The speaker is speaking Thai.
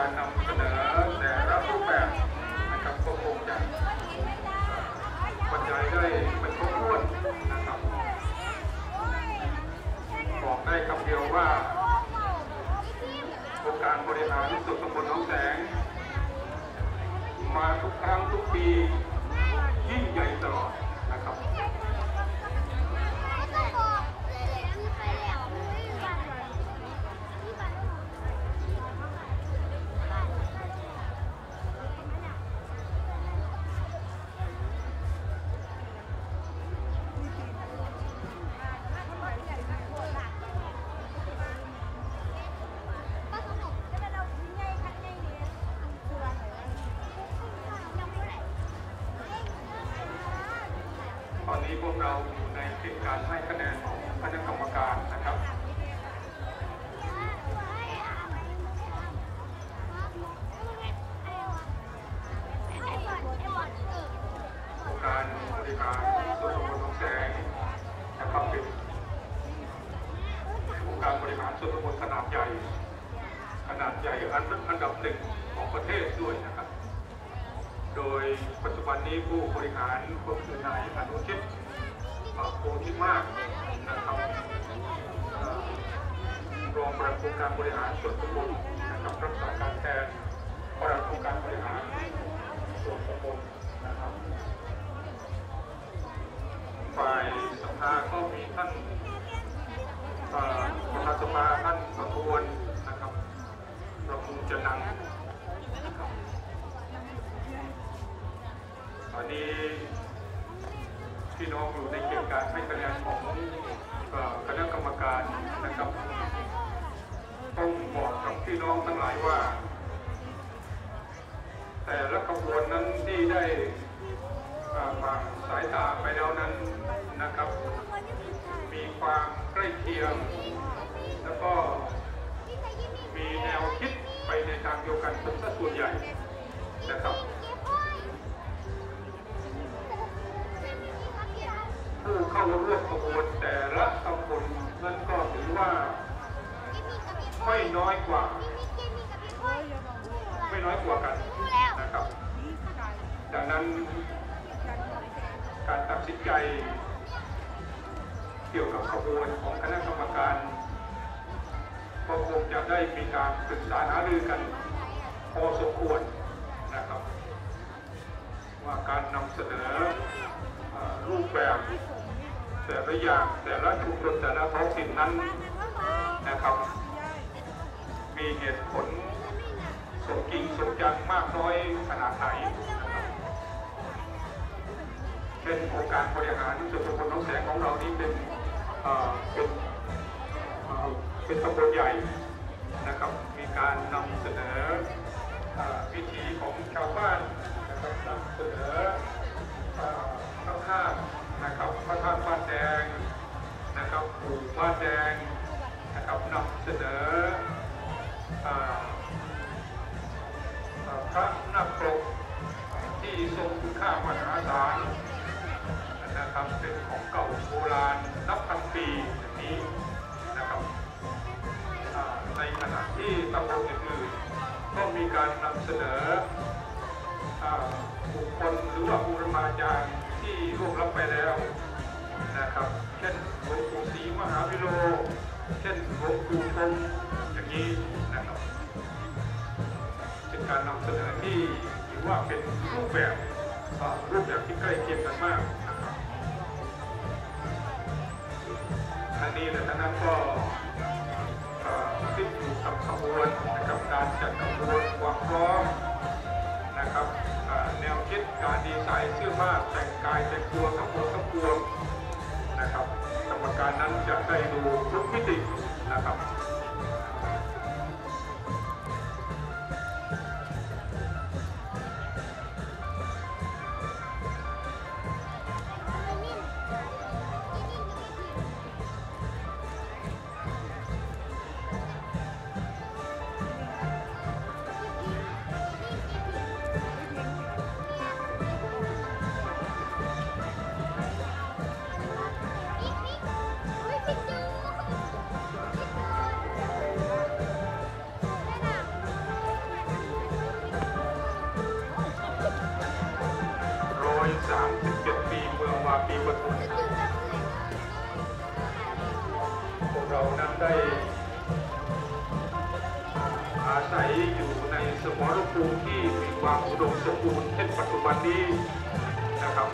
การนำเสนอแต่ละรูปแบบนะครับก็คงจะบรรยายได้ไม่ครบถ้วนนะครับบอกได้คำเดียวว่าองค์การบริหารส่วนตำบลน้องแสง มาทุกครั้งทุกปี นี้พวกเราอยู่ในเกณฑ์การให้คะแนนของคณะกรรมการนะครับการบริหารส่วนตำบลหนองแสงนะครับเป็นองค์การบริหารส่วนตำบลขนาดใหญ่ ขนาดใหญ่อันอันดับหนึ่งของประเทศด้วยนะครับ โดยปัจจุบันนี้ผู้บริหารก็คือนายอน ตเอ่อโพธิมากนะครับรองประธานองค์การบริหารส่วนตำบลนะครับรักษาการแทนประธานองการบริหารส่วนตำบลนะครับฝ่ายสภาก็มีท่านประธานสภาท่านประทวนนะครับประมุจนังนะครับตอนนี้ พี่น้องอยู่ในเกณฑ์การให้คะแนนของคณะกรรมการนะครับต้องบอกกับพี่น้องทั้งหลายว่า แต่ละขบวนนั้นที่ได้เอ่อผ่านสายตาไปแล้วนั้นนะครับ มีความใกล้เคียง แล้วก็มีแนวคิดไปในทางเดียวกันเป็นส่วนใหญ่นะครับ เข้าร่วมขบวนแต่ละตำบลนั้นก็ถือว่า ไม่น้อยกว่า ไม่น้อยกว่ากันนะครับ ดังนั้น การตัดสินใจเกี่ยวกับขบวนของคณะกรรมการก็คงจะได้มีการปรึกษาหารือกันพอสมควรนะครับ ว่าการนำเสนอรูปแบบ แต่ละอย่างแต่ละชุมชนแต่ละท้องถิ่นนั้นนะครับ มีเหตุผลสมจริงสมจังมากน้อยขนาดไหนเช่นโครงการบริหารส่วนตำบลหน้องแสงของเรานี้เป็นเป็นเป็นตำบลใหญ่นะครับ มีการนำเสนอเอ่อวิถีของชาวบ้านนะครับนำเสนอ ที่ตำบลอื่นๆก็มีการนำเสนอบุคคลหรือว่าบูรพาจารย์ที่ร่วงรับไปแล้วนะครับ เช่นหลวงปู่ศรีมหาวิโร เช่นหลวงปู่ชมอย่างนี้นะครับเป็นการนำเสนอที่ถือว่าเป็นรูปแบบรูปแบบที่ใกล้เคียงกันมากนะครับอันนี้และทั้งนั้นก็ กับขบวนนะครับการจัดขบวนความพร้อมนะครับแนวคิดการดีไซน์เสื้อผ้าแต่งกายแต่งตัวทั้งหมดทั้งปวงนะครับกรรมการนั้นจะได้ดูทุกมิตินะครับ สมรภูมิที่มีความอุดมสมบูรณ์เช่นปัจจุบันนี้นะครับ